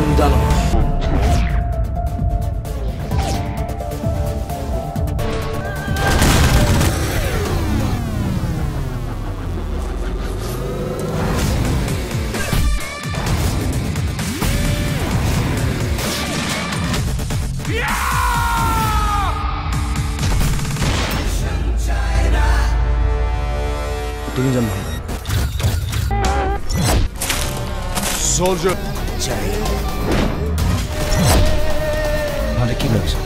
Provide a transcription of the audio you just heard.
bundan. Soldier. jail. 100 kilos.